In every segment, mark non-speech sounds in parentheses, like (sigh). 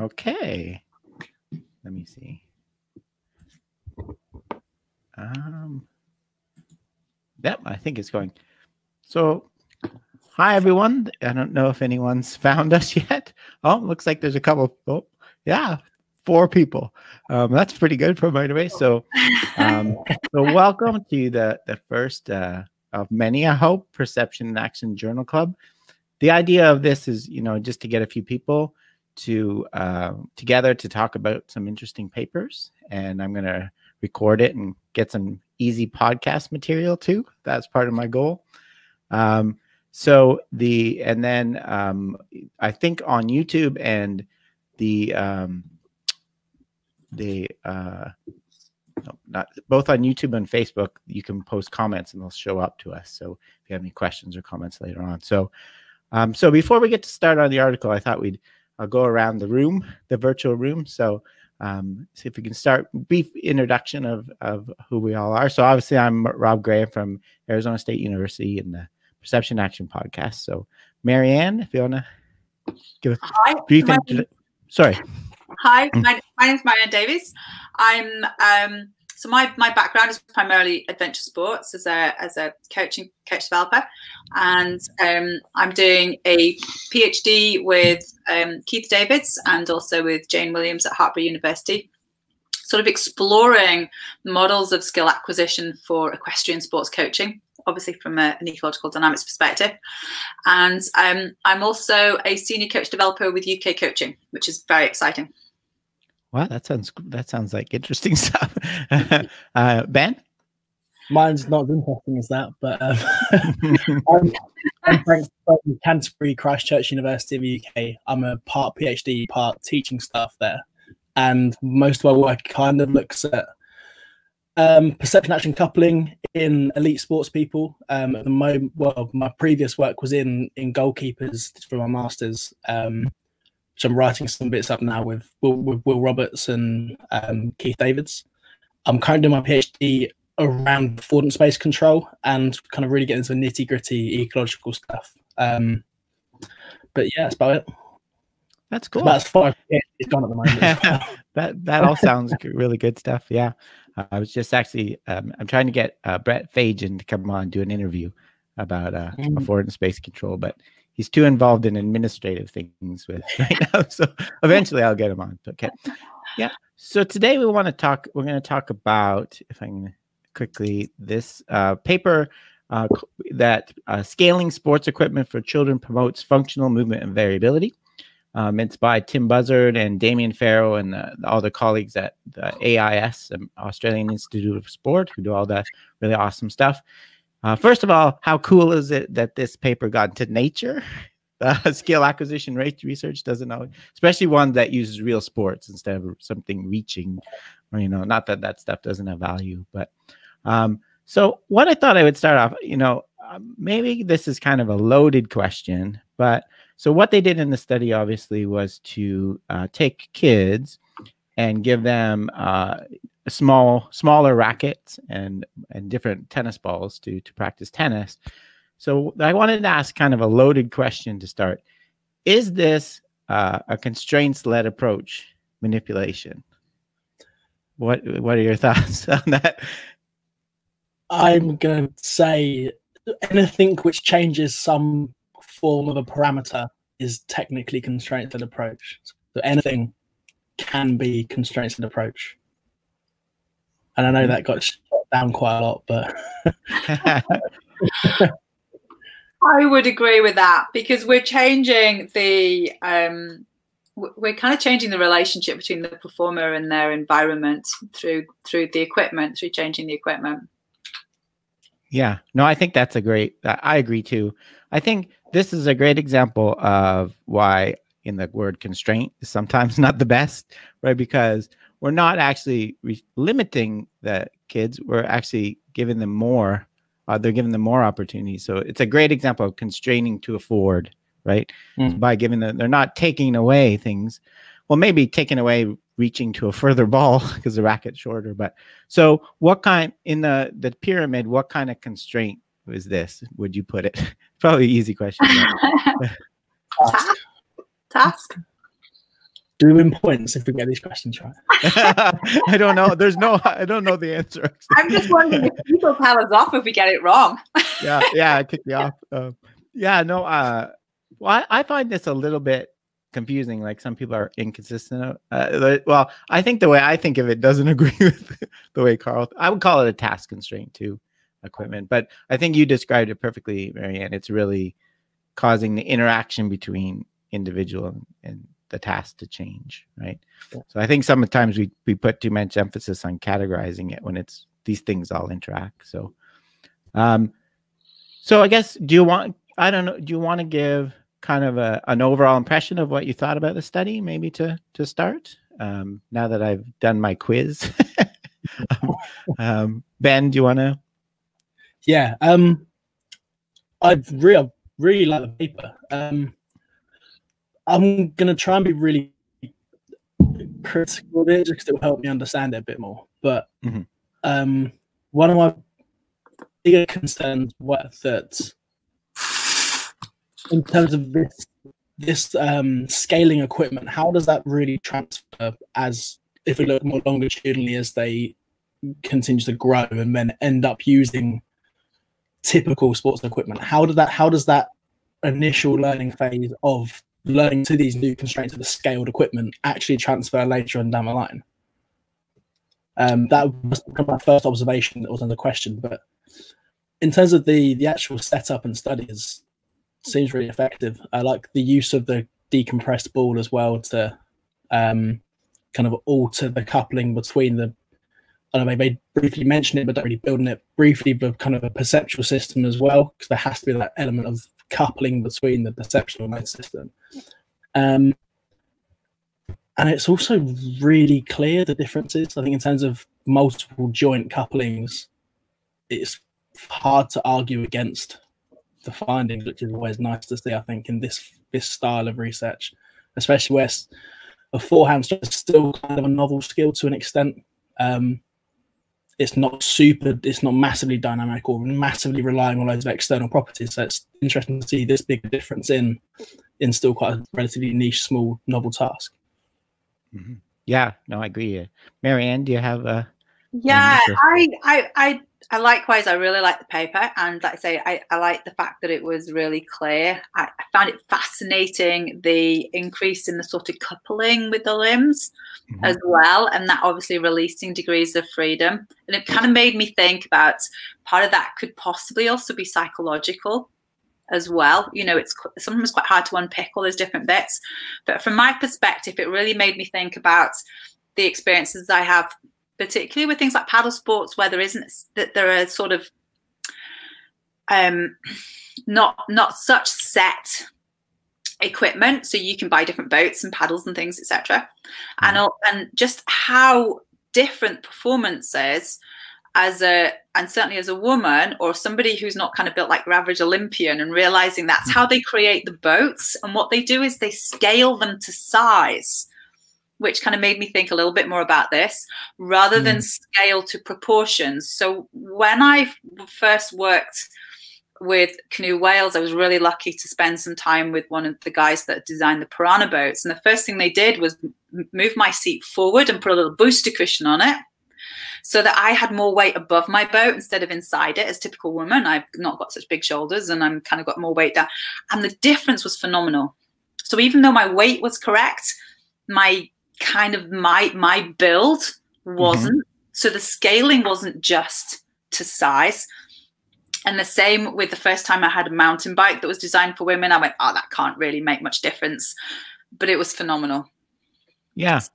Okay. Let me see. Um, yep, I think it's going. So, hi everyone. I don't know if anyone's (laughs) found us yet. Oh, looks like there's a couple. Oh, yeah, four people. Um, that's pretty good for right away. So, um, so (laughs) welcome to the the first uh, of many. I hope Perception and Action Journal Club. The idea of this is, you know, just to get a few people to uh, together to talk about some interesting papers, and I'm going to record it and get some easy podcast material too. That's part of my goal. Um, so the and then um, I think on YouTube and the um, the uh, no, not both on YouTube and Facebook, you can post comments and they'll show up to us. So if you have any questions or comments later on, so um, so before we get to start on the article, I thought we'd I'll go around the room, the virtual room. So um, see if we can start brief introduction of, of who we all are. So obviously I'm Rob Gray from Arizona State University in the Perception Action podcast. So Marianne, if you want to give a Hi, brief introduction. Sorry. Hi, my, my name is Marianne Davis. I'm um, so my my background is primarily adventure sports as a as a coaching coach developer, and um, I'm doing a PhD with um, Keith Davids and also with Jane Williams at Hartpury University, sort of exploring models of skill acquisition for equestrian sports coaching obviously from a, an ecological dynamics perspective. And um, I'm also a senior coach developer with UK Coaching, which is very exciting. Wow, that sounds that sounds like interesting (laughs) stuff. uh, ben, mine's not as interesting as that, but um, (laughs) I'm, I'm from Canterbury Christ Church University of the UK. I'm a part PhD, part teaching staff there, and most of my work kind of looks at um, perception action coupling in elite sports people. Um, at the moment, well, my previous work was in in goalkeepers for my masters. Um, which I'm writing some bits up now with Will, with Will Roberts and um, Keith Davids. I'm currently doing my PhD around affordance based control and kind of really getting into nitty gritty ecological stuff. Um, but yeah, that's about it. That's cool. That's far it's gone at the (laughs) moment. (laughs) that that all sounds really good stuff. Yeah, uh, I was just actually um, I'm trying to get uh, Brett Fajen to come on and do an interview about uh, mm. affordance based control, but he's too involved in administrative things with (laughs) right now. So eventually I'll get him on. Okay. Yeah. So today we want to talk, we're going to talk about, if I can quickly, this uh, paper uh, that uh, scaling sports equipment for children promotes functional movement and variability. Um, it's by Tim Buszard and Damian Farrow and the, all the colleagues at the AIS, the Australian Institute of Sport, who do all that really awesome stuff. Uh, first of all, how cool is it that this paper got into Nature? (laughs) Uh, skill acquisition rate research doesn't know, especially one that uses real sports instead of something reaching, or you know, not that that stuff doesn't have value. But um, so, what I thought I would start off, you know, um, maybe this is kind of a loaded question, but so what they did in the study obviously was to uh, take kids and give them uh, small smaller rackets and and different tennis balls to to practice tennis. So I wanted to ask kind of a loaded question to start. Is this uh, a constraints led approach manipulation? What what are your (laughs) thoughts on that? I'm going to say anything which changes some form of a parameter is technically constraints led approach. So anything can be constraints led approach and I know that got (laughs) shut down quite a lot, but. I would agree with that because we're changing the um, we're kind of changing the relationship between the performer and their environment through through the equipment through changing the equipment. Yeah, no, I think that's a great. I agree too. I think this is a great example of why in the word constraint is sometimes (laughs) not the best, right? Because we're not actually re- limiting the kids. We're actually giving them more. Uh, they're giving them more opportunities. So it's a great example of constraining to afford, right? Mm. By giving them, they're not taking away things. Well, maybe taking away reaching to a further ball (laughs) because the racket's shorter. But so, what kind in the the pyramid? What kind of constraint is this? Would you put it? (laughs) Probably easy question. (laughs) task. task? Do we win points if we get these questions right? (laughs) (laughs) I don't know. There's no. I don't know the answer. I'm just wondering if (laughs) people tell us off if we get it wrong. yeah, yeah, I kick you off. Uh, yeah, no. Uh, well, I, I find this a little bit confusing. Like some people are inconsistent. Uh, well, I think the way I think of it doesn't agree with the way Carl. I would call it a task constraint too, equipment. But I think you described it perfectly, Marianne. It's really causing the interaction between individual and, and the task to change, right? Yeah. So I think sometimes we we put too much emphasis on categorizing it when it's these things all interact. So, um, so I guess do you want? I don't know. Do you want to give kind of a, an overall impression of what you thought about the study, maybe to to start? Um, now that I've done my quiz, (laughs) um, Ben, do you want to? Yeah, um, I've really, really like the paper. Um, I'm gonna try and be really critical of it just because it will help me understand it a bit more. But mm-hmm. um, one of my bigger concerns was that in terms of this this um, scaling equipment, how does that really transfer as if we look more longitudinally as they continue to grow and then end up using typical sports equipment? How does that how does that initial learning phase of learning to these new constraints of the scaled equipment actually transfer later on down the line. Um, that was my first observation that was on the question, but in terms of the the actual setup and studies, seems really effective. I like the use of the decompressed ball as well to um, kind of alter the coupling between the. I don't know, maybe briefly mention it, but don't really building it briefly, but kind of a perceptual system as well, because there has to be that element of coupling between the perceptual mode system. Um, and it's also really clear the differences. I think in terms of multiple joint couplings, it's hard to argue against the findings, which is always nice to see. I think in this this style of research, especially where a forehand is still kind of a novel skill to an extent. Um, it's not super, it's not massively dynamic or massively relying on loads of external properties. So it's interesting to see this big difference in in still quite a relatively niche, small, novel task. Mm-hmm. Yeah, no, I agree. Marianne, do you have a? Yeah, I, I, I I likewise, I really like the paper, and like I say, I, I like the fact that it was really clear. I, I, found it fascinating the increase in the sort of coupling with the limbs mm-hmm. as well, and that obviously releasing degrees of freedom. And it kind of made me think about part of that could possibly also be psychological as well. You know, it's sometimes quite hard to unpick all those different bits, but from my perspective, it really made me think about the experiences I have particularly with things like paddle sports where there isn't that there are sort of um not not such set equipment so you can buy different boats and paddles and things etc mm-hmm. and and just how different performances as a and certainly as a woman or somebody who's not kind of built like your average olympian and realizing that's mm-hmm. how they create the boats and what they do is they scale them to size which kind of made me think a little bit more about this rather mm. than scale to proportions. So when I first worked with Canoe Wales, I was really lucky to spend some time with one of the guys that designed the Pyranha boats. And the first thing they did was move my seat forward and put a little booster cushion on it so that I had more weight above my boat instead of inside it. As typical woman, I've not got such big shoulders and I'm kind of got more weight down. And the difference was phenomenal. So even though my weight was correct, my kind of my my build wasn't. Mm-hmm. So the scaling wasn't just to size. And the same with the first time I had a mountain bike that was designed for women. I went, oh, that can't really make much difference. But it was phenomenal. Yeah. So,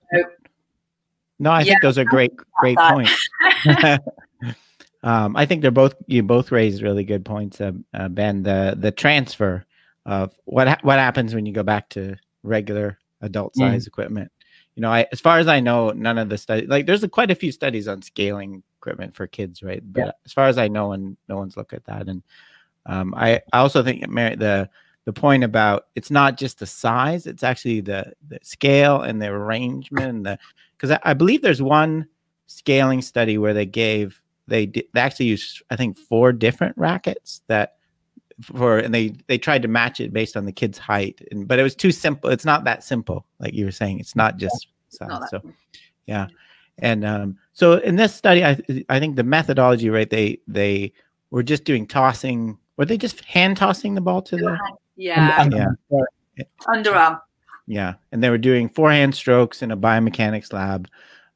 no, I yeah, think those are great, great points. (laughs) (laughs) um, I think they're both you both raised really good points, uh, uh, Ben. The the transfer of what ha- what happens when you go back to regular adult size mm. equipment you know, I as far as I know, none of the studies like there's a, quite a few studies on scaling equipment for kids, right? But yeah. as far as I know, and no one's looked at that. And um, I, I also think the the point about it's not just the size; it's actually the the scale and the arrangement. And the because I, I, believe there's one scaling study where they gave they, did, they actually used I think four different rackets that for and they they tried to match it based on the kid's height and but it was too simple it's not that simple like you were saying it's not just size Not that so simple. yeah and um so in this study i i think the methodology right they they were just doing tossing were they just hand tossing the ball to the Yeah, And- Yeah. underarm. yeah and they were doing forehand strokes in a biomechanics lab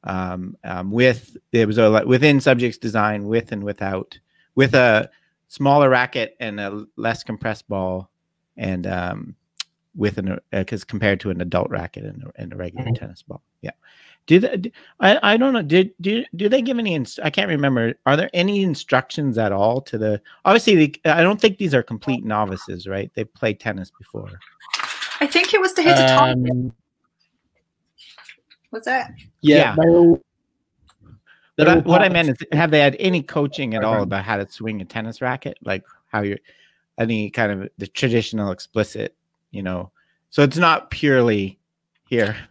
um, um, with it was a like within subjects design with and without with a smaller racket and a less compressed ball and um, with an because compared to an adult racket and a, and a regular Mhm. tennis ball yeah do they I, I don't know did do, do they give any inst- i can't remember are there any instructions at all to the obviously the, i don't think these are complete novices right They've played tennis before I think it was to hit a target. um, Was it? yeah, Yeah. But I, what I meant is, have they had any coaching at all about how to swing a tennis racket, like how you, any kind of the traditional explicit, you know? So it's not purely here, f-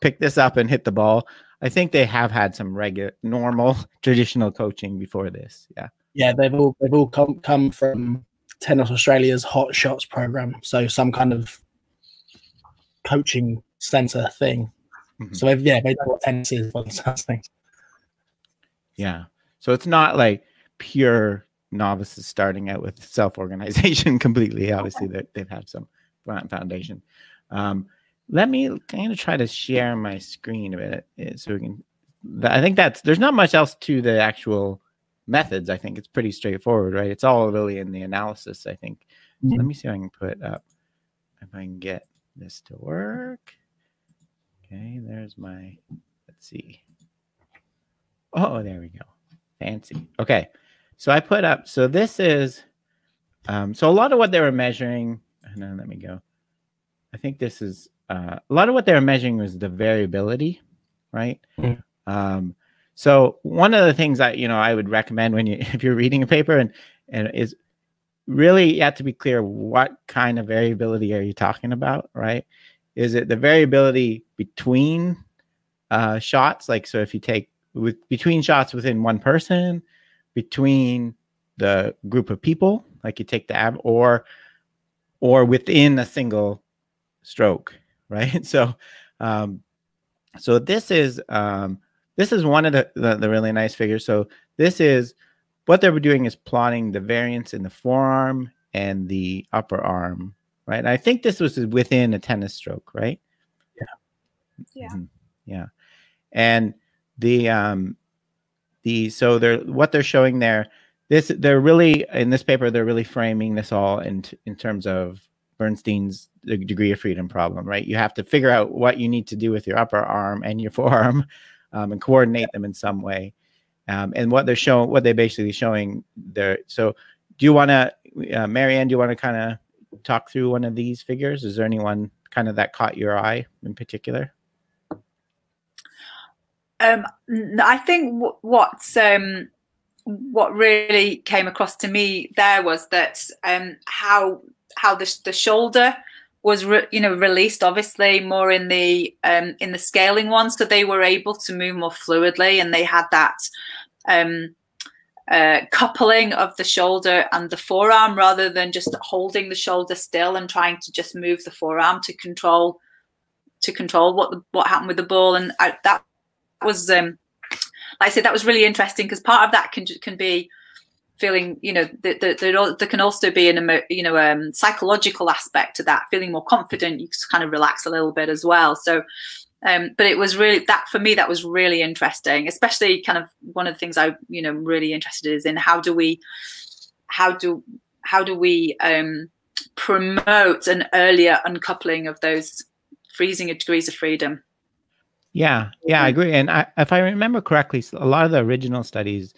pick this up and hit the ball. I think they have had some regular, normal, (laughs) traditional coaching before this. Yeah. yeah, they've all they've all come come from Tennis Australia's Hot Shots program, so some kind of coaching center thing. Mhm. So they've, yeah, they know what tennis is. What sounds things. (laughs) Yeah. So it's not like pure novices starting out with self organization (laughs) completely. Obviously, they, they've had some fo- foundation. Um, let me kind of try to share my screen a bit uh, so we can. I think that's there's not much else to the actual methods. I think it's pretty straightforward, right? It's all really in the analysis. I think. So let me see if I can put up if I can get this to work. Okay, there's my. Let's see. Oh, there we go. Fancy. Okay. So I put up, so this is, um, so a lot of what they were measuring, and then let me go. I think this is, uh, a lot of what they were measuring was the variability, right? Mhm. Um, so one of the things that, you know, I would recommend when you, (laughs) if you're reading a paper and, and is really you have to be clear what kind of variability are you talking about, right? Is it the variability between uh, shots? Like, so if you take with between shots within one person, between the group of people, like you take the ab, or or within a single stroke, (laughs) right? (laughs) So, um, so this is um, this is one of the, the the really nice figures. So this is what they're doing is plotting the variance in the forearm and the upper arm, right? I think this was within a tennis stroke, right? Yeah. Mhm. Yeah. And the um the so they're what they're showing there this they're really in this paper they're really framing this all in t- in terms of Bernstein's degree of freedom problem, right? You have to figure out what you need to do with your upper arm and your (laughs) forearm um, and coordinate them in some way. Um, and what they're showing, what they're basically showing there. So, do you want to, uh, Marianne? Do you want to kind of talk through one of these figures? Is there anyone kind of that caught your eye in particular? Um, I think what's um, what really came across to me there was that um, how how the, the shoulder was re- you know released obviously more in the um, in the scaling one, so they were able to move more fluidly, and they had that um, uh, coupling of the shoulder and the forearm rather than just holding the shoulder still and trying to just move the forearm to control to control what the, what happened with the ball, and I, that was um like I said that was really interesting because part of that can can be feeling you know that there, there, there can also be an you know um psychological aspect to that feeling more confident you just kind of relax a little bit as well. So um but it was really that for me that was really interesting especially kind of one of the things i you know really interested is in how do we how do how do we um promote an earlier uncoupling of those freezing degrees of freedom. Yeah, yeah, I agree. And I, if I remember correctly, a lot of the original studies,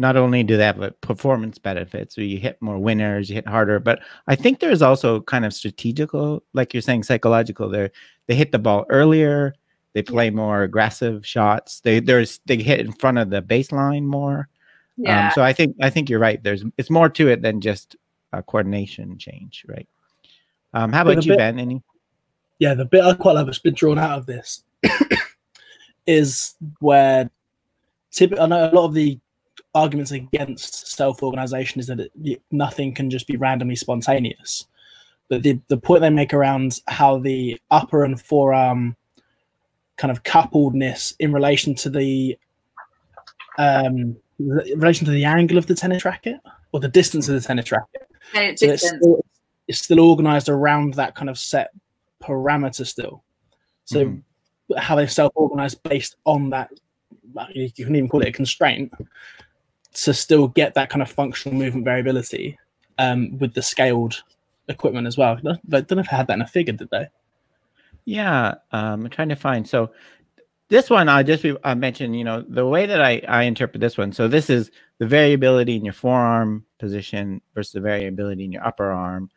not only do they have a performance benefit, so you hit more winners, you hit harder, but I think there's also kind of strategical, like you're saying, psychological. There, they hit the ball earlier, they play more aggressive shots. They there's they hit in front of the baseline more. yeah Um, so I think I think you're right. There's it's more to it than just a coordination change, right? Um, how about you, bit- Ben? Any? yeah, the bit I quite love that's been drawn out of this (coughs) is where typically I know a lot of the arguments against self-organization is that it, nothing can just be randomly spontaneous. But the, the point they make around how the upper and forearm kind of coupledness in relation to the um, in relation to the angle of the tennis racket or the distance of the tennis racket. So it's, still, it's still organized around that kind of set parameter still. So mm-hmm. how they self-organize based on that, you can even call it a constraint to still get that kind of functional movement variability um, with the scaled equipment as well. I don't know if I had that in a figure, did they? Yeah, um, I'm trying to find. So this one, I just I mentioned, you know, the way that I, I interpret this one. So this is the variability in your forearm position versus the variability in your upper arm.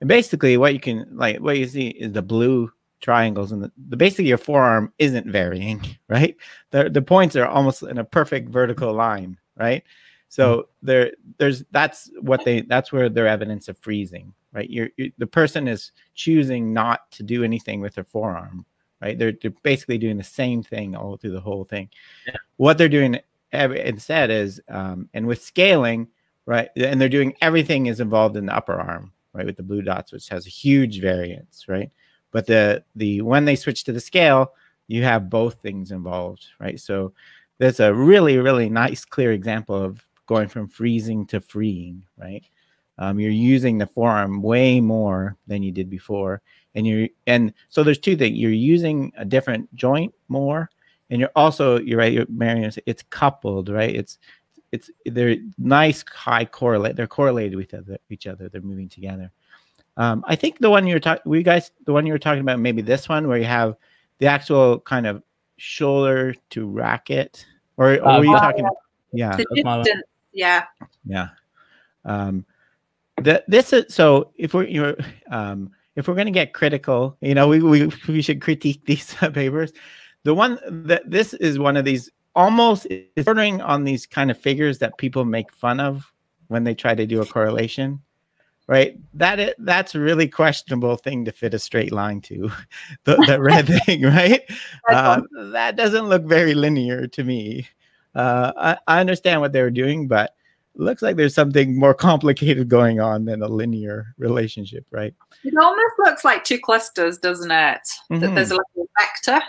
And basically what you can like what you see is the blue triangles and the, the basically your forearm isn't varying, (laughs) right? The the points are almost in a perfect vertical line, right? So mm-hmm. there there's that's what they that's where their evidence of freezing, right? You're, you're the person is choosing not to do anything with their forearm right? They're, they're basically doing the same thing all through the whole thing. Yeah. What they're doing instead is, um, and with scaling, right, and they're doing everything is involved in the upper arm, right, with the blue dots, which has a huge variance, right? But the the when they switch to the scale, you have both things involved, right? So there's a really really nice clear example of going from freezing to freeing, right? Um, you're using the forearm way more than you did before, and you're and so there's two things. You're using a different joint more and you're also you're right you're marrying it's coupled right? It's it's they're nice high correlate they're correlated with other, each other. They're moving together. Um, i think the one you're talking we guys the one you were talking about maybe this one where you have the actual kind of shoulder to racket or, or uh, were you talking about yeah yeah. Yeah. Um the, this is so if we're you're um if we're going to get critical, you know, we, we, we should critique these (laughs) papers. The one that this is one of these almost bordering on these kind of figures that people make fun of when they try to do a correlation, right? That that's a really questionable thing to fit a straight line to, (laughs) the, the red (laughs) thing, right? Uh, that doesn't look very linear to me. Uh, I, I understand what they were doing, but looks like there's something more (laughs) complicated going on than a linear relationship, right? It almost looks like two clusters, doesn't it? Mm-hmm. That there's a vector.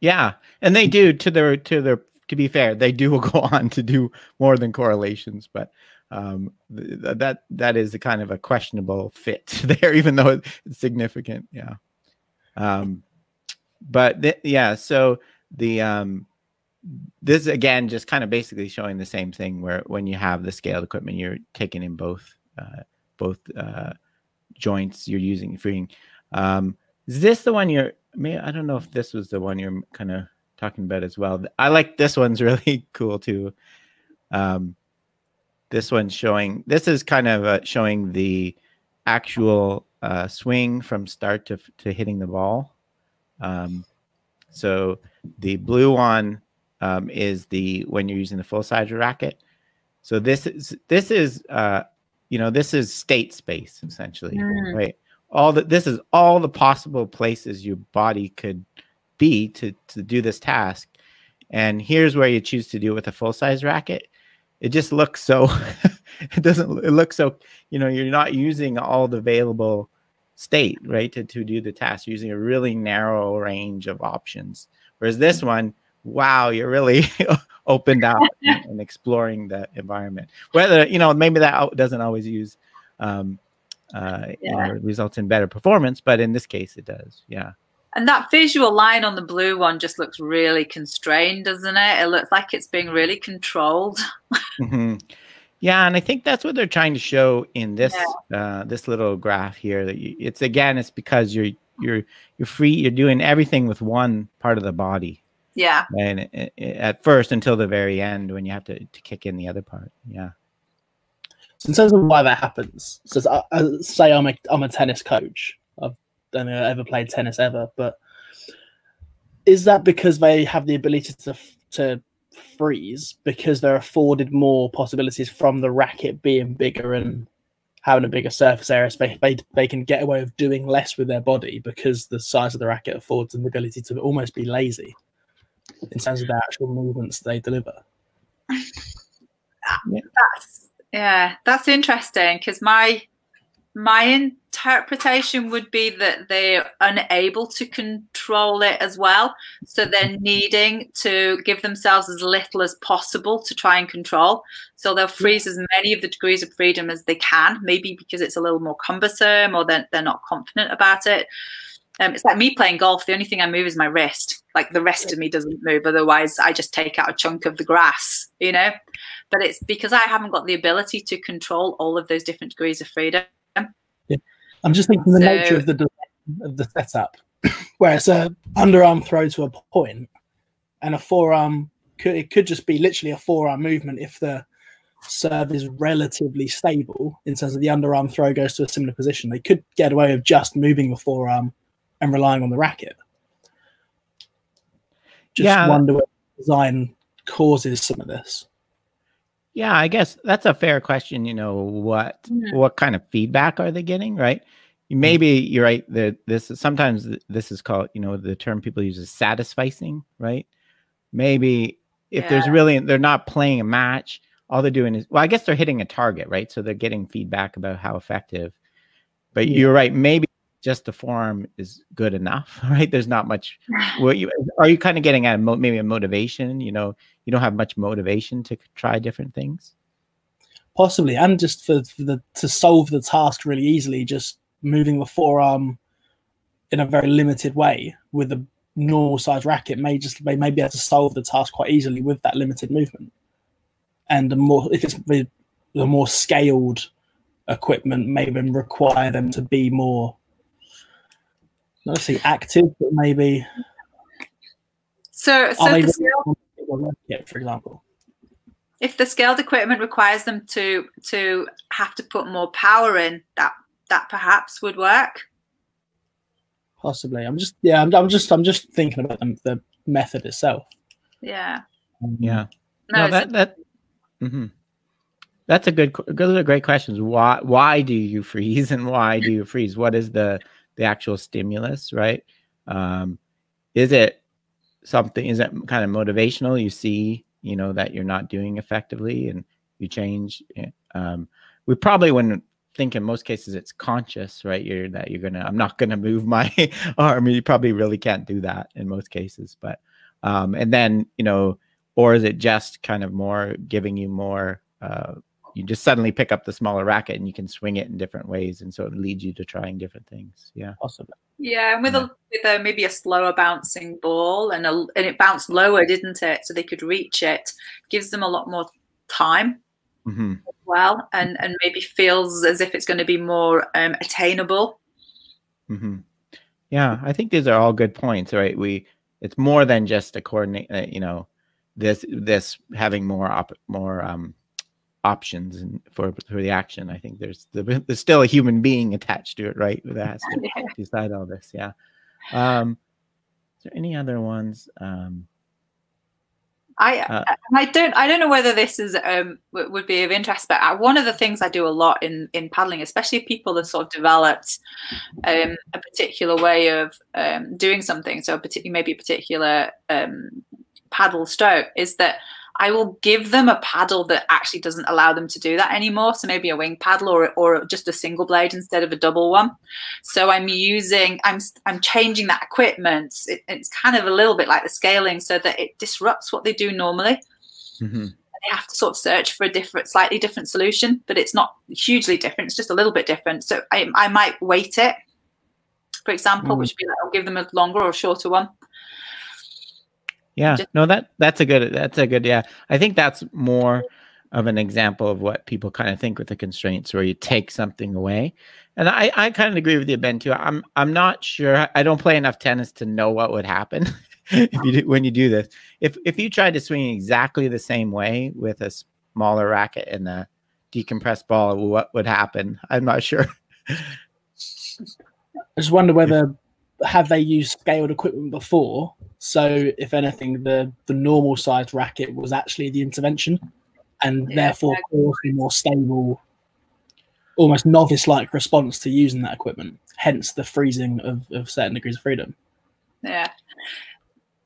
Yeah, and they do to their to their to be fair, they do (laughs) go on to do more than correlations, but um, th- that that is a kind of a questionable fit (laughs) there, even though it's significant. Yeah. Um, but th- yeah, so the um, this again just kind of basically showing the same thing where when you have the scaled equipment you're taking in both uh, both uh, joints you're using freeing um, is this the one you're may i don't know if this was the one you're kind of talking about as well i like this one's (laughs) really cool too um, this one's showing this is kind of uh, showing the actual uh, swing from start to, to hitting the ball um, so the blue one um, is the when you're using the full size racket. So this is this is uh, you know this is state space essentially, mm. right? All the this is all the possible places your body could be to to do this task, and here's where you choose to do it with a full size racket. It just looks so (laughs) it doesn't it looks so you know you're not using all the available state right to, to do the task using a really narrow range of options whereas this one wow, you're really (laughs) opened out (laughs) and, exploring the environment. Whether you know maybe that doesn't always use um, uh, yeah. you know, results in better performance, but in this case, it does. Yeah. And that visual line on the blue one just looks really constrained, doesn't it? It looks like it's being really controlled. (laughs) mm-hmm. Yeah, and I think that's what they're trying to show in this yeah. uh, this little graph here. That you, it's again, it's because you're you're you're free. You're doing everything with one part of the body. Yeah. And at first until the very end when you have to, to kick in the other part. Yeah. So in terms of why that happens, so I, I say I'm a I'm a tennis coach. I've don't uh, ever played tennis ever, but is that because they have the ability to to freeze because they're afforded more possibilities from the racket being bigger and having a bigger surface area, so they, they, they can get away with doing less with their body because the size of the racket affords them the ability to almost be lazy in terms of the actual movements they deliver? (laughs) that's yeah, that's interesting because my my interpretation would be that they're unable to control it as well. So they're needing to give themselves as little as possible to try and control. So they'll freeze as many of the degrees of freedom as they can, maybe because it's a little more cumbersome or they're, they're not confident about it. Um, it's like me playing golf. The only thing I move is my wrist. Like the rest of me doesn't move. Otherwise, I just take out a chunk of the grass, you know? But it's because I haven't got the ability to control all of those different degrees of freedom I'm just thinking the so, nature of the of the setup, (coughs) where it's a underarm throw to a point, and a forearm could it could just be literally a forearm movement if the serve is relatively stable in terms of the underarm throw goes to a similar position. They could get away with just moving the forearm and relying on the racket. Just yeah. wonder what design causes some of this. Yeah, I guess that's a fair question. You know, what mm-hmm. what kind of feedback are they getting, right? Mm. Maybe you're right. That this is sometimes this is called, you know, the term people use is satisficing, right? Maybe if yeah. there's really they're not playing a match, all they're doing is well, I guess they're hitting a target, right? So they're getting feedback about how effective. But yeah. you're right. Maybe just the form is good enough, (laughs) right? There's not much. (sighs) What you are you kind of getting at? Maybe a motivation. You know, you don't have much motivation to try different things. Possibly, and just for, for the to solve the task really easily, just moving the forearm in a very limited way with a normal size racket may just may, may be able to solve the task quite easily with that limited movement. And the more if it's the, the more scaled equipment may then require them to be more not say active, but maybe so so the scale, for example. If the scaled equipment requires them to to have to put more power in, that that perhaps would work. Possibly. I'm just yeah. I'm, I'm just I'm just thinking about the, the method itself. Yeah. Um, yeah. No, no that that. Mm-hmm. That's a good. Those are great questions. Why why do you freeze (laughs) and why do you freeze? What is the the actual stimulus? Right. Um, is it something? Is it kind of motivational? You see, you know, that you're not doing effectively, and you change. Eh, um, we probably wouldn't think in most cases it's conscious, right? You're that you're gonna I'm not gonna (laughs) move my arm. You probably really can't do that in most cases. But um and then, you know, or is it just kind of more giving you more uh you just suddenly pick up the smaller racket and you can swing it in different ways and so it leads you to trying different things. Yeah. Awesome. Yeah and with yeah. a with a maybe a slower bouncing ball and a and it bounced lower didn't it? So they could reach it. Gives them a lot more time mm-hmm. well and and maybe feels as if it's going to be more um, attainable. Mm-hmm. yeah i think these are all good points right? We it's more than just a coordinate uh, you know this this having more op more um options and for for the action i think there's (laughs) there's still a human being attached to it right? That has to (laughs) decide all this yeah. Um is there any other ones? Um I uh, I don't I don't know whether this is um would be of interest, but uh, one of the things I do a lot in in paddling, especially people that sort of developed um, a particular way of um, doing something, so particularly maybe a particular um, paddle stroke, is that I will give them a paddle that actually doesn't allow them to do that anymore. So maybe a wing paddle or, or just a single blade instead of a double one. So I'm using, I'm, I'm changing that equipment. It, it's kind of a little bit like the scaling so that it disrupts what they do normally. Mm-hmm. They have to sort of search for a different, slightly different solution, but it's not hugely different. It's just a little bit different. So I, I might weight it, for example, mm-hmm. which would be like, I'll give them a longer or shorter one. Yeah, no, that that's a good that's a good yeah. I think that's more of an example of what people kind of think with the constraints, where you take something away. And I, I kind of agree with you, Ben. Too. I'm I'm not sure. I don't play enough tennis to know what would happen (laughs) if you do, when you do this. If if you tried to swing exactly the same way with a smaller racket and a decompressed ball, what would happen? I'm not sure. I just wonder whether have they used scaled equipment before so, if anything, the the normal sized racket was actually the intervention, and yeah, therefore causing more stable, almost novice like response to using that equipment. Hence the freezing of, of certain degrees of freedom. Yeah.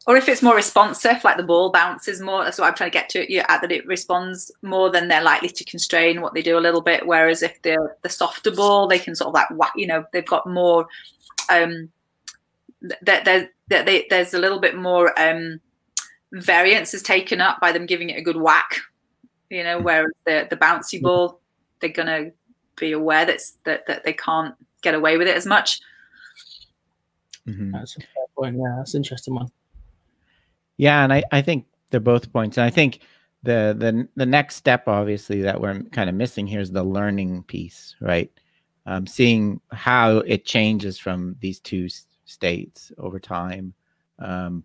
or if it's more responsive, like the ball bounces more, that's what I'm trying to get to you at that it responds more, then they're likely to constrain what they do a little bit. Whereas if they're the softer ball, they can sort of like whack, you know, they've got more um that there, there, there's a little bit more um variance is taken up by them giving it a good whack, you know, whereas the the bouncy ball, they're gonna be aware that's that that they can't get away with it as much. Mm-hmm. That's a fair point. Yeah, that's an interesting one. Yeah, and I, I think they're both points. And I think the the the next step, obviously, that we're kind of missing here is the learning piece, right? Um, seeing how it changes from these two states over time. Um,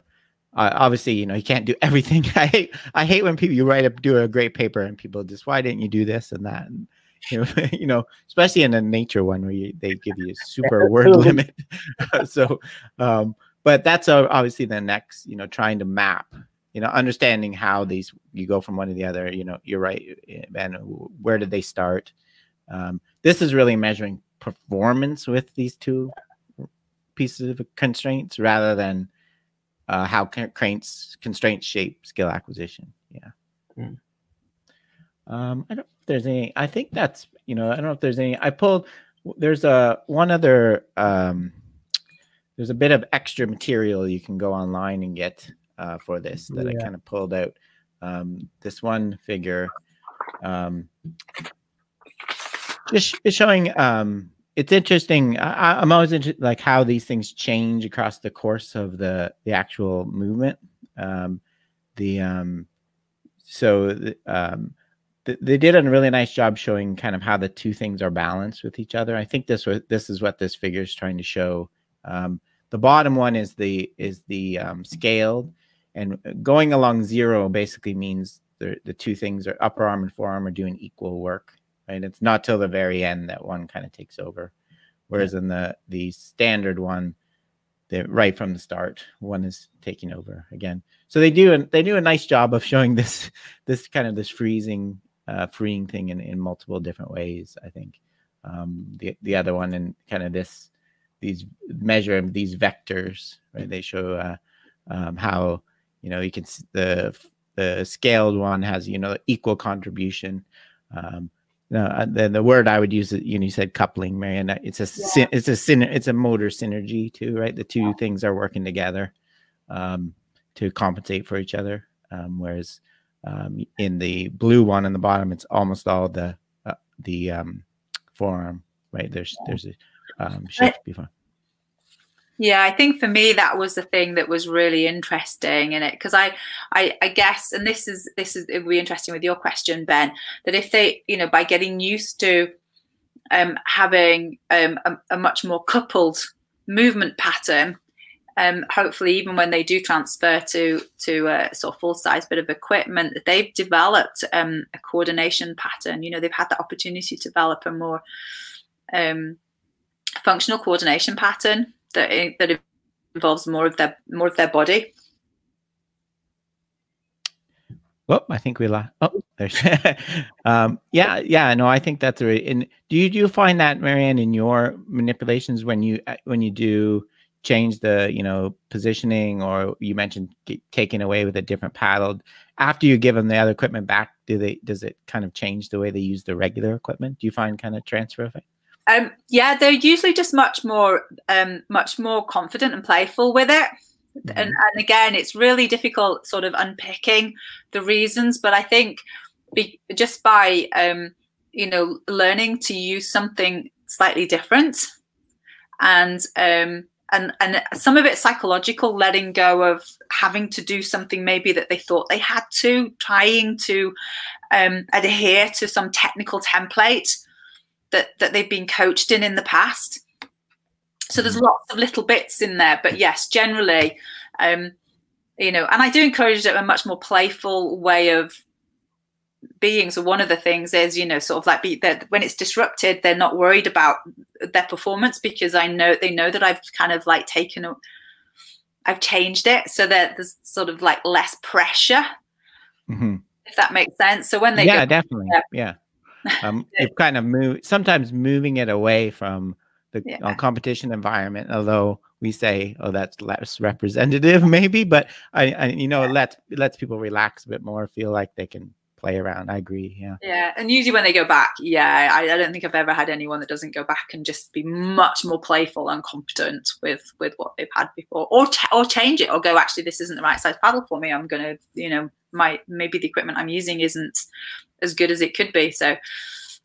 uh, obviously, you know, you can't do (laughs) everything. I hate I hate when people you write up do a great paper and people just why didn't you do this and that and you know, (laughs) you know especially in a nature one where you, they give you a super (laughs) word limit. so, um, but that's obviously the next you know trying to map you know understanding how these you go from one to the other you know you're right and where did they start um, this is really measuring performance with these two pieces of constraints rather than uh, how constraints constraints shape skill acquisition yeah mm. um, i don't know if there's any i think that's you know i don't know if there's any i pulled there's a one other um, there's a bit of extra material you can go online and get uh, for this that yeah. I kind of pulled out. Um, this one figure um, just showing. Um, it's interesting. I, am always interested, like how these things change across the course of the the actual movement. Um, the um, so the, um, they did a really nice job showing kind of how the two things are balanced with each other. I think this was this is what this figure is trying to show. Um, the bottom one is the is the um, scaled, and going along zero basically means the the two things are upper arm and forearm are doing equal work. Right, it's not till the very end that one kind of takes over, whereas yeah. in the the standard one, the right from the start, one is taking over again. So they do they do a nice job of showing this this kind of this freezing uh, freeing thing in, in multiple different ways. I think um, the the other one and kind of this these measure these vectors, right? They show uh, um, how you know you can the the scaled one has you know equal contribution. Um, no, uh, the the word I would use, you know, you said coupling, Marianne. It's a yeah. it's a it's a motor synergy too, right? The two yeah. things are working together um, to compensate for each other. Um, whereas um, in the blue one on the bottom, it's almost all the uh, the um, forearm, right? There's there's a um, shift before. Yeah, I think for me that was the thing that was really interesting in it because I, I, I guess, and this is this is it would be interesting with your question, Ben, that if they, you know, by getting used to um, having um, a, a, much more coupled movement pattern, um, hopefully even when they do transfer to to a sort of full size bit of equipment, that they've developed um, a coordination pattern. You know, they've had the opportunity to develop a more um, functional coordination pattern that that involves more of their more of their body. Well, I think we lost. Oh, there's. (laughs) um, yeah, yeah. No, I think that's right. And do you do you find that, Marianne, in your manipulations when you uh, when you do change the you know positioning, or you mentioned taking away with a different paddle after you give them the other equipment back? Do they does it kind of change the way they use the regular equipment? Do you find kind of transfer effect? Um, yeah, they're usually just much more, um, much more confident and playful with it. Mm-hmm. And, and again, it's really difficult sort of unpicking the reasons, but I think be, just by um, you know learning to use something slightly different, and um, and and some of it psychological, letting go of having to do something maybe that they thought they had to, trying to um, adhere to some technical template that that they've been coached in in the past. So there's mm-hmm. lots of little bits in there, but yes, generally, um, you know, and I do encourage a much more playful way of being. So one of the things is, you know, sort of like be that when it's disrupted, they're not worried about their performance because I know they know that I've kind of like taken, I've changed it so that there's sort of like less pressure. Mm-hmm. If that makes sense. So when they yeah, go, definitely, yeah um, (laughs) you've kind of moved sometimes moving it away from the yeah. uh, competition environment although we say, oh, that's less representative, (laughs) maybe, but I, I you know, it lets it lets people relax a bit more, feel like they can play around. I agree. Yeah. Yeah, and usually when they go back, yeah, I, I don't think I've ever had anyone that doesn't go back and just be much more playful and competent with with what they've had before, or ch- or change it, or go actually this isn't the right size paddle for me. I'm gonna, you know, my maybe the equipment I'm using isn't as good as it could be. So,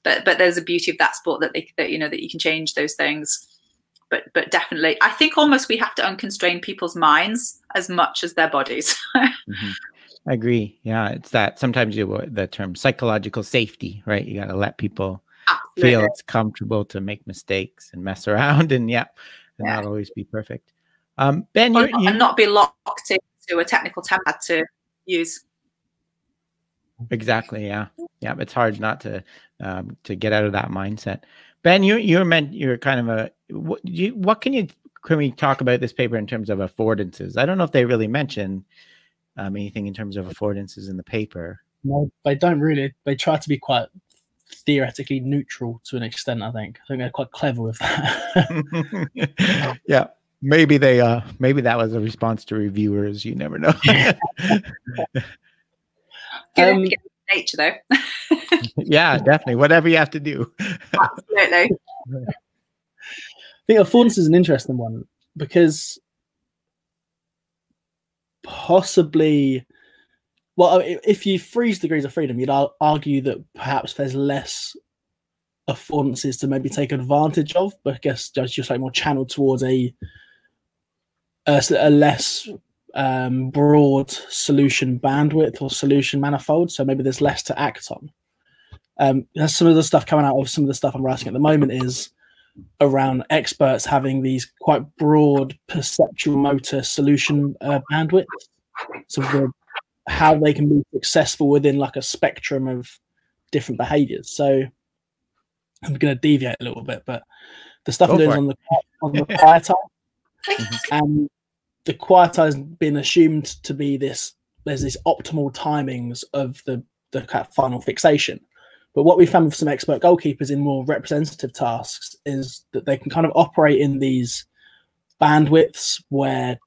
but but there's a beauty of that sport that they that you know that you can change those things. But but definitely, I think almost we have to unconstrain people's minds as much as their bodies. (laughs) mm-hmm. I agree. Yeah, it's that sometimes you the term psychological safety, right? You got to let people Absolutely. feel it's comfortable to make mistakes and mess (laughs) around, and yeah, and yeah. not always be perfect. Um, ben, you and not be locked into a technical template to use. Exactly. Yeah. Yeah. It's hard not to um, to get out of that mindset. Ben, you you're meant you're kind of a what you what can you can we talk about this paper in terms of affordances? I don't know if they really mention um, anything in terms of affordances in the paper. No, they don't really. They try to be quite theoretically neutral to an extent. I think. I think they're quite clever with that. (laughs) yeah, maybe they. Uh, maybe that was a response to reviewers. You never know. (laughs) um, nature though. (laughs) yeah, definitely. Whatever you have to do. Absolutely. I think affordance is an interesting one because possibly well if you freeze degrees of freedom you'd argue that perhaps there's less affordances to maybe take advantage of but i guess just just like more channeled towards a a, a less um, broad solution bandwidth or solution manifold so maybe there's less to act on. Um, some of the stuff coming out of some of the stuff i'm writing at the moment is around experts having these quite broad perceptual motor solution uh, bandwidth. So the, how they can be successful within like a spectrum of different behaviors. So I'm going to deviate a little bit, but the stuff I'm doing on the (laughs) on the quiet eye, and the quiet eye has been assumed to be this. There's this optimal timings of the the final fixation. But what we found with some expert goalkeepers in more representative tasks is that they can kind of operate in these bandwidths where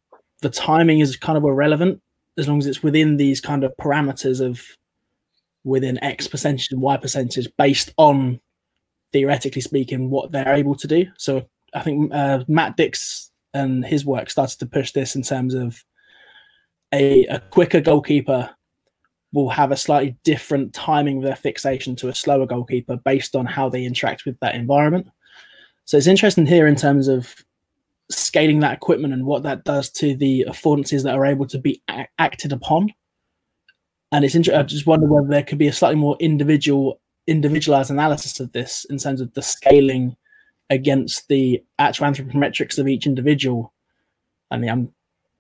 the timing is kind of irrelevant as long as it's within these kind of parameters of within X percentage and Y percentage based on theoretically speaking what they're able to do. So I think uh, Matt Dicks and his work started to push this in terms of a, a quicker goalkeeper will have a slightly different timing of their fixation to a slower goalkeeper based on how they interact with that environment. So it's interesting here in terms of scaling that equipment and what that does to the affordances that are able to be a- acted upon. And it's interesting. I just wonder whether there could be a slightly more individual, individualized analysis of this in terms of the scaling against the actual anthropometrics of each individual. I mean, I'm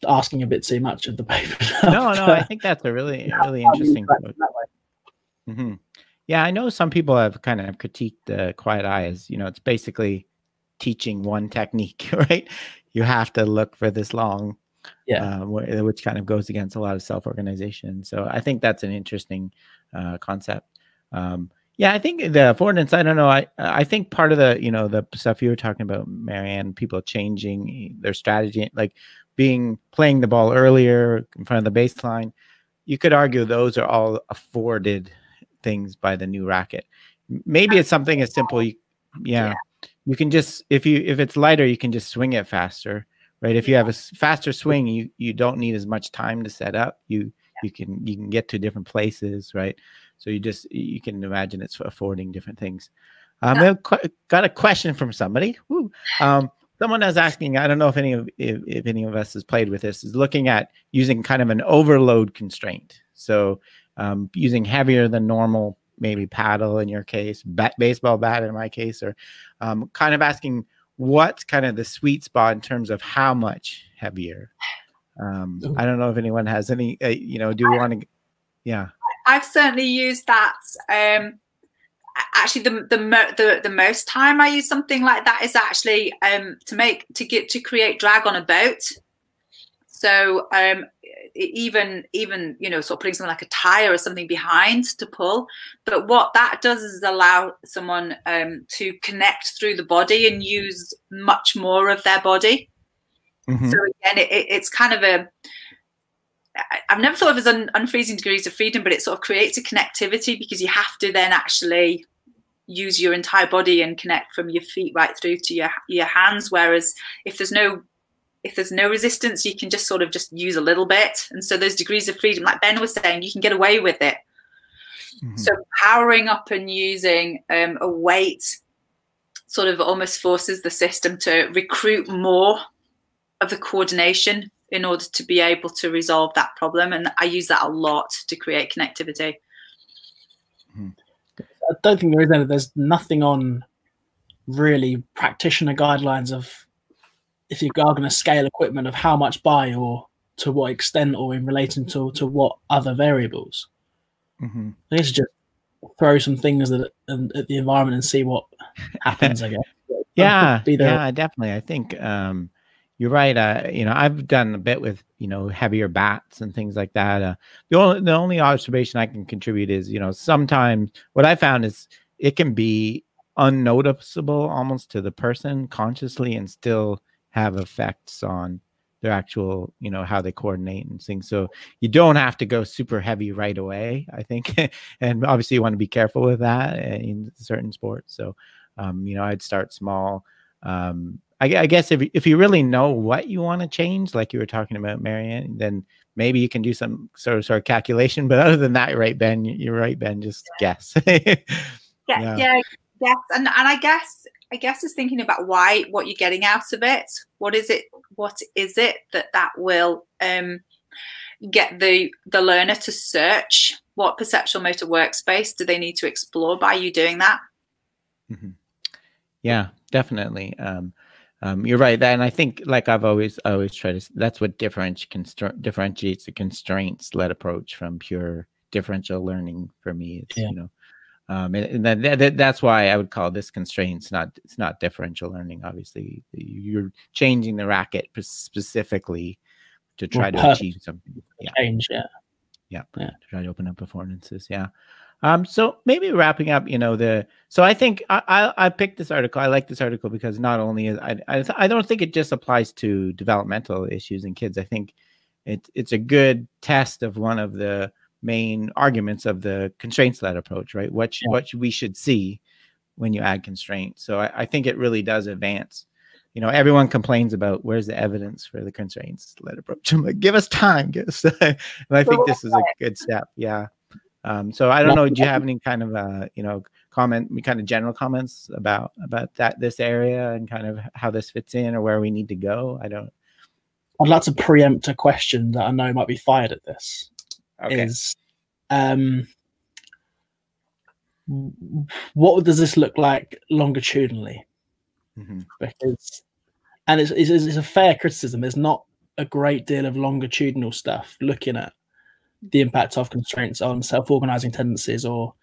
asking a bit too much of the paper. (laughs) no, no, I think that's a really, really interesting. Mm-hmm. Yeah, I know some people have kind of critiqued the quiet eye as you know it's basically teaching one technique, (laughs) right? You have to look for this long, yeah, uh, which kind of goes against a lot of self organization. So I think that's an interesting uh, concept. Um, yeah, I think the affordance. I don't know. I I think part of the you know the stuff you were talking about, Marianne, people changing their strategy, like being playing the ball earlier in front of the baseline, you could argue those are all afforded things by the new racket. Maybe it's something as simple. You, yeah, yeah, you can just if you if it's lighter, you can just swing it faster, right? If you have a faster swing, you you don't need as much time to set up. You you can you can get to different places, right? So you just you can imagine it's affording different things. Um, I've got a question from somebody. Um, someone is asking i don't know if any of if, if, any of us has played with this is looking at using kind of an overload constraint. So um, using heavier than normal maybe paddle in your case bat, baseball bat in my case or um, kind of asking what's kind of the sweet spot in terms of how much heavier. Um, i don't know if anyone has any uh, you know do you want to yeah. I've certainly used that um, actually the, the the the most time I use something like that is actually um, to make to get to create drag on a boat. So um, even even you know sort of putting something like a tire or something behind to pull, but what that does is allow someone um, to connect through the body and use much more of their body. Mm-hmm. So again, it, it's kind of a I've never thought of as un, unfreezing degrees of freedom, but it sort of creates a connectivity because you have to then actually use your entire body and connect from your feet right through to your your hands. Whereas if there's no if there's no resistance, you can just sort of just use a little bit. And so those degrees of freedom, like Ben was saying, you can get away with it. Mm-hmm. So powering up and using um, a weight sort of almost forces the system to recruit more of the coordination in order to be able to resolve that problem. And I use that a lot to create connectivity. Mm-hmm. I don't think there is any, there's nothing on really practitioner guidelines of if you are going to scale equipment of how much by or to what extent or in relation to, to what other variables. Mm-hmm. I guess just throw some things at, at the environment and see what happens, I guess. (laughs) yeah, yeah, definitely. I think um, you're right. Uh, you know, I've done a bit with you know heavier bats and things like that. Uh, the only the only observation I can contribute is you know sometimes what I found is it can be unnoticeable almost to the person consciously and still have effects on their actual you know how they coordinate and things so you don't have to go super heavy right away i think (laughs) and obviously you want to be careful with that in certain sports so um, you know i'd start small um, I, I, guess if, if you really know what you want to change like you were talking about marianne then maybe you can do some sort of sort of calculation but other than that you're right ben you're right ben just guess (laughs) yeah, yeah yeah yes and, and i guess I guess is thinking about why, what you're getting out of it. What is it? What is it that that will um, get the the learner to search? What perceptual motor workspace do they need to explore by you doing that? Mm-hmm. Yeah, definitely. Um, um, you're right. And I think, like I've always always tried to, that's what differentiates differentiates the constraints led approach from pure differential learning for me. It's yeah. you know um, and, and that, that, that's why I would call this constraints not it's not differential learning. Obviously, you're changing the racket specifically to try well, to achieve something. Yeah. Change, yeah. yeah, yeah, to try to open up affordances. Yeah. Um, so maybe wrapping up, you know, the so I think I, I, I picked this article. I like this article because not only is I I, I don't think it just applies to developmental issues in kids. I think it it's a good test of one of the main arguments of the constraints-led approach, right? What yeah. what we should see when you add constraints. So I, I, think it really does advance. You know, everyone complains about where's the evidence for the constraints-led approach. (laughs) I'm like, give us time, give us (laughs) and I think this is a good step. Yeah. Um, so I don't know. Do you have any kind of uh, you know comment, kind of general comments about about that this area and kind of how this fits in or where we need to go? I don't. I'd like to preempt a question that I know might be fired at this okay. is um, what does this look like longitudinally? Mm-hmm. Because, and it's, it's, it's a fair criticism. There's not a great deal of longitudinal stuff looking at the impact of constraints on self-organizing tendencies or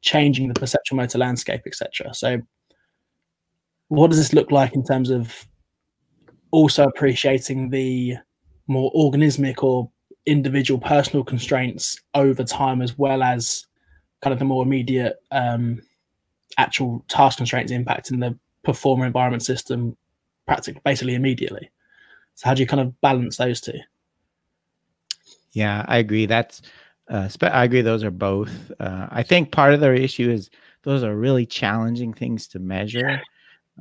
changing the perceptual motor landscape, etc. So, what does this look like in terms of also appreciating the more organismic or individual personal constraints over time as well as kind of the more immediate um, actual task constraints impacting the performer environment system practically basically immediately so how do you kind of balance those two yeah i agree that's uh, i agree those are both uh, i think part of their issue is those are really challenging things to measure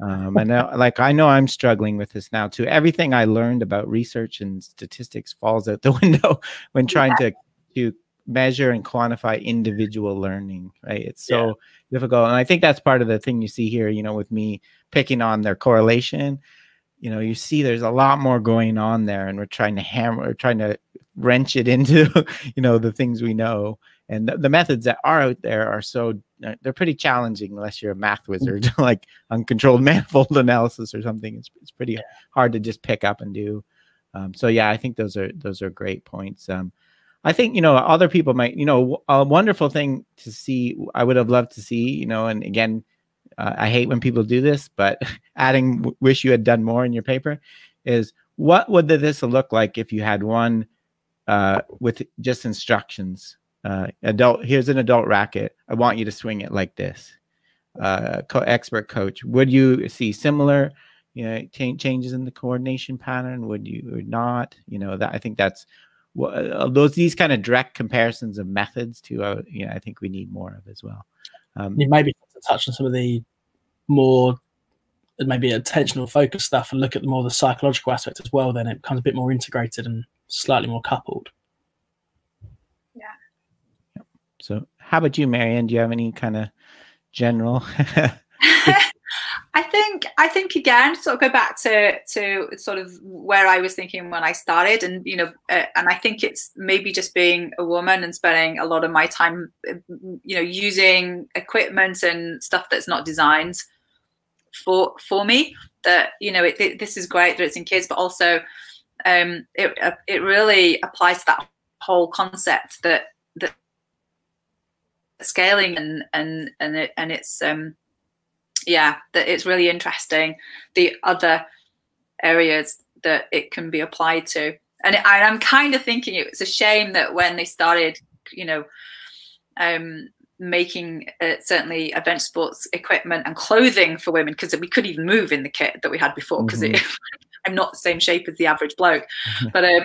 um, and now, like I know I'm struggling with this now too. Everything I learned about research and statistics falls out the (laughs) window when trying to to measure and quantify individual learning. Right? It's so yeah. difficult, and I think that's part of the thing you see here. You know, with me picking on their correlation, you know, you see there's a lot more going on there, and we're trying to hammer, we're trying to wrench it into (laughs) you know the things we know. And the, the, methods that are out there are so uh, they're pretty challenging unless you're a math mm. wizard (laughs) like uncontrolled (laughs) manifold analysis or something. It's, it's pretty hard to just pick up and do. Um, so yeah i think those are those are great points. Um, i think you know other people might you know a wonderful thing to see i would have loved to see you know and again uh, i hate when people do this but adding wish you had done more in your paper is what would this look like if you had one uh, with just instructions uh, adult here's an adult racket i want you to swing it like this uh, co- expert coach would you see similar you know ch- changes in the coordination pattern? Would you or not? You know that I think that's uh, those these kind of direct comparisons of methods to uh, you know I think we need more of as well. Um, you maybe touch on some of the more maybe attentional focus stuff and look at more the psychological aspect as well. Then it becomes a bit more integrated and slightly more coupled. Yeah. So, how about you, Marianne? Do you have any kind of general? (laughs) I think I think again, sort of go back to to sort of where I was thinking when I started, and you know, uh, and I think it's maybe just being a woman and spending a lot of my time, you know, using equipment and stuff that's not designed for for me. That you know, it, it, this is great that it's in kids, but also um, it uh, it really applies to that whole concept that that scaling and and and it, and it's um yeah, that it's really interesting the other areas that it can be applied to. And it, I, am kind of thinking it's a shame that when they started, you know, um, making uh, certainly adventure sports equipment and clothing for women because we couldn't even move in the kit that we had before because mm-hmm. (laughs) I'm not the same shape as the average bloke, (laughs) but um,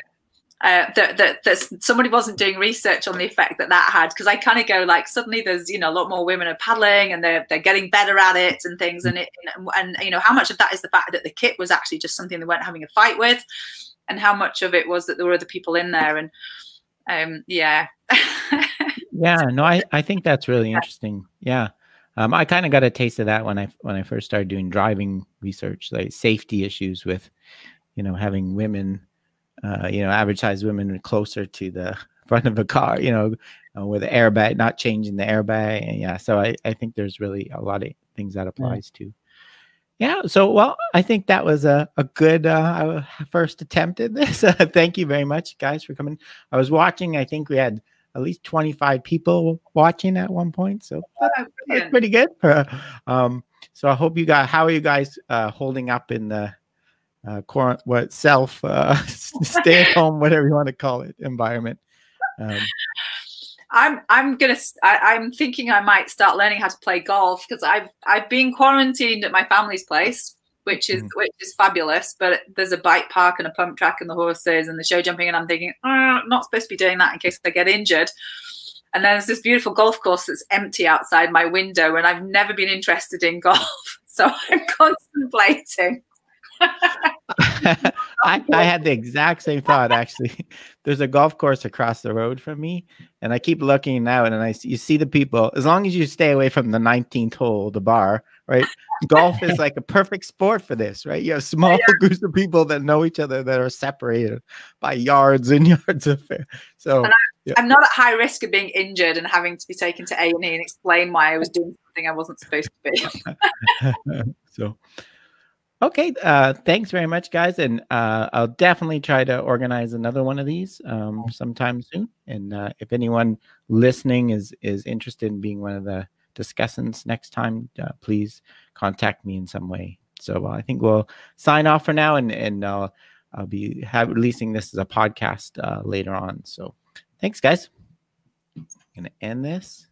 uh, that, that, that somebody wasn't doing research on the effect that that had because I kind of go like suddenly there's you know a lot more women are paddling and they're they're getting better at it and things and it and, and you know how much of that is the fact that the kit was actually just something they weren't having a fight with and how much of it was that there were other people in there and um yeah. (laughs) Yeah no I (laughs) I think that's really interesting. Yeah um, I kind of got a taste of that when I when I first started doing driving research like safety issues with you know having women uh, you know, average women closer to the (laughs) front of a car, you know, uh, with the airbag, not changing the airbag. And yeah, so I, I think there's really a lot of things that applies yeah. to. Yeah, so well, I think that was a, a good uh, first attempt at this. (laughs) thank you very much, guys, for coming. I was watching, I think we had at least 25 people watching at one point. So that's, that's pretty good. um, so I hope you guys, how are you guys uh, holding up in the uh, what self uh, (laughs) stay at home, whatever you want to call it, environment. Um, I'm I'm gonna I, am thinking I might start learning how to play golf because I've I've been quarantined at my family's place, which is mm. which is fabulous. But there's a bike park and a pump track and the horses and the show jumping, and I'm thinking oh, I'm not supposed to be doing that in case I get injured. And then there's this beautiful golf course that's empty outside my window, and I've never been interested in (laughs) golf, so I'm contemplating (laughs) I, I had the exact same thought actually. (laughs) There's a golf course across the road from me, and I keep looking out, and I you see the people. As long as you stay away from the 19th hole, the bar, right? Golf is like a perfect sport for this, right? You have small yeah. groups of people that know each other that are separated by yards and (laughs) yards of fair. So I, yeah. I'm not at high risk of being injured and having to be taken to A and E and explain why I was doing something I wasn't supposed to be. (laughs) so Okay, uh, thanks very much, guys, and uh, I'll definitely try to organize another one of these um, sometime soon. And uh, if anyone listening is is interested in being one of the discussants next time, uh, please contact me in some way. So I think we'll sign off for now, and and I'll I'll be have, releasing this as a podcast uh, later on. So thanks, guys. I'm gonna end this.